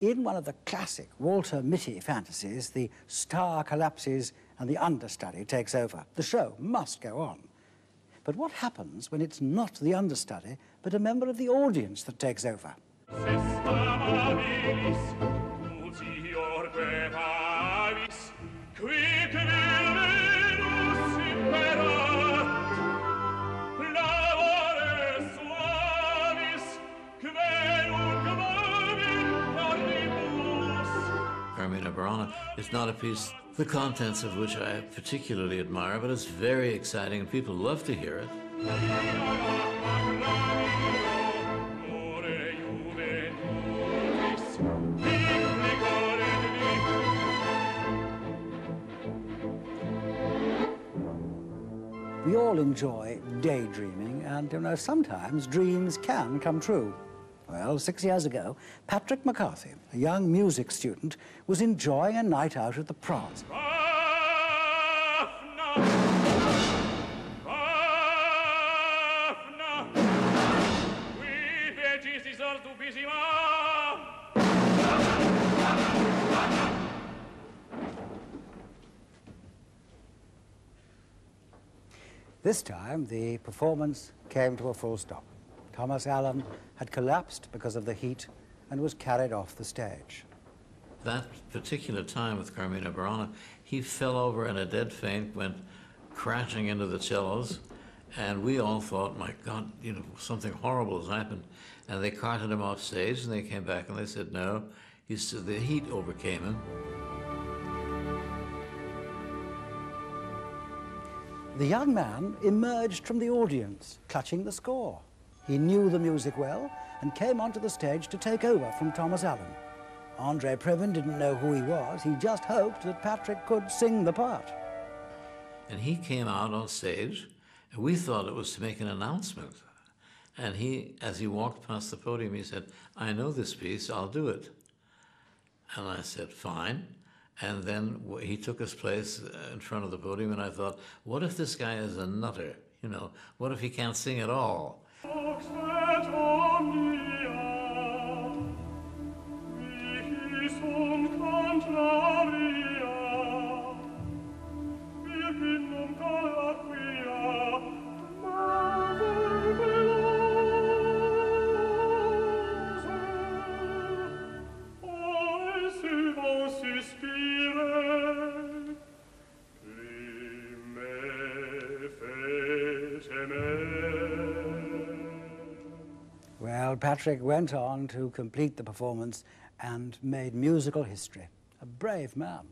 In one of the classic Walter Mitty fantasies, the star collapses and the understudy takes over. The show must go on. But what happens when it's not the understudy, but a member of the audience that takes over? Burana is not a piece, the contents of which I particularly admire, but it's very exciting and people love to hear it. We all enjoy daydreaming, and you know, sometimes dreams can come true. Well, six years ago, Patrick McCarthy, a young music student, was enjoying a night out at the Proms. This time, the performance came to a full stop. Thomas Allen had collapsed because of the heat and was carried off the stage. That particular time with Carmina Burana, he fell over in a dead faint, went crashing into the cellos, and we all thought, my God, you know, something horrible has happened. And they carted him off stage, and they came back and they said, no, he's, the heat overcame him. The young man emerged from the audience, clutching the score. He knew the music well and came onto the stage to take over from Thomas Allen. Andre Previn didn't know who he was. He just hoped that Patrick could sing the part. And he came out on stage, and we thought it was to make an announcement. And he, as he walked past the podium, he said, I know this piece, I'll do it. And I said, fine. And then he took his place uh, in front of the podium, and I thought, what if this guy is a nutter? You know, what if he can't sing at all? Vox et omnia Patrick went on to complete the performance and made musical history. A brave man.